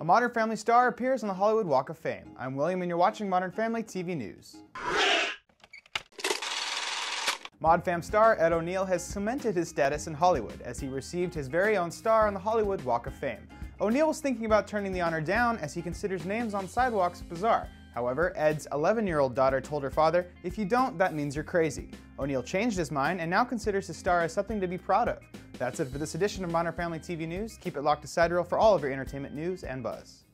A Modern Family star appears on the Hollywood Walk of Fame. I'm William and you're watching Modern Family TV News. ModFam star Ed O'Neill has cemented his status in Hollywood as he received his very own star on the Hollywood Walk of Fame. O'Neill was thinking about turning the honor down as he considers names on sidewalks bizarre. However, Ed's 11 year old daughter told her father, If you don't, that means you're crazy. O'Neill changed his mind and now considers his star as something to be proud of. That's it for this edition of Modern Family TV News. Keep it locked to Sidereel for all of your entertainment news and buzz.